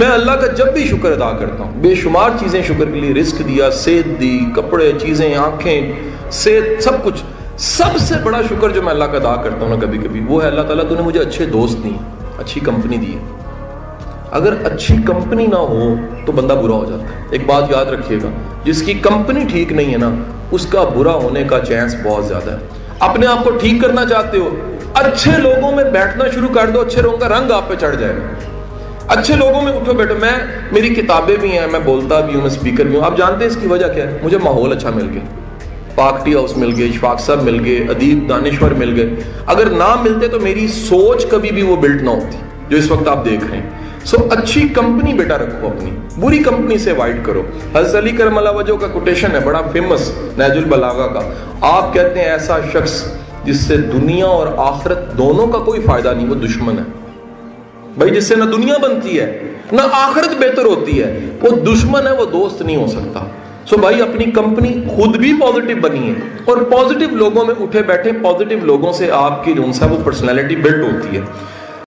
मैं अल्लाह का जब भी शुक्र अदा करता हूँ, बेशुमार चीज़ें शुक्र के लिए, रिस्क दिया, सेहत दी, कपड़े, चीज़ें, आँखें, सेहत, सब कुछ। सबसे बड़ा शुक्र जो मैं अल्लाह का अदा करता हूँ ना कभी कभी वो है अल्लाह ताला, तूने मुझे अच्छे दोस्त दिए, अच्छी कंपनी दी अगर अच्छी कंपनी ना हो तो बंदा बुरा हो जाता है। एक बात याद रखिएगा, जिसकी कंपनी ठीक नहीं है ना, उसका बुरा होने का चांस बहुत ज़्यादा है। अपने आप को ठीक करना चाहते हो, अच्छे लोगों में बैठना शुरू कर दो, अच्छे लोगों का रंग आप पे चढ़ जाएगा। अच्छे लोगों में उठो बैठो। मैं मेरी किताबें भी हैं मैं बोलता भी हूँ मैं स्पीकर भी हूँ। आप जानते हैं इसकी वजह क्या है? मुझे माहौल अच्छा मिल गया। पाक टी हाउस मिल गए इशफाक साहब मिल गए अदीब दानेश्वर मिल गए। अगर ना मिलते तो मेरी सोच कभी भी वो बिल्ट ना होती जो इस वक्त आप देख रहे हैं। सो so, अच्छी कंपनी बेटा रखो अपनी। बुरी कंपनी से अवॉइड करो। हज़रत अली करमला वजह का कोटेशन है बड़ा फ़ेमस नैजुल बलागा का। आप कहते हैं ऐसा शख्स जिससे दुनिया और आखिरत दोनों का कोई फ़ायदा नहीं वो दुश्मन है। भाई, जिससे ना दुनिया बनती है, ना आखिरत बेहतर होती है, वो दुश्मन है, वो दोस्त नहीं हो सकता। सो भाई, अपनी कंपनी खुद भी पॉजिटिव बनी है और पॉजिटिव लोगों में उठे बैठे पॉजिटिव लोगों से आपकी जो वो पर्सनैलिटी बिल्ड होती है।